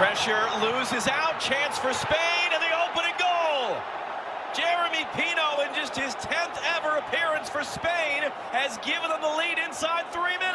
Pressure loses out. Chance for Spain and the opening goal. Yeremy Pino, in just his 10th ever appearance for Spain, has given them the lead inside three minutes.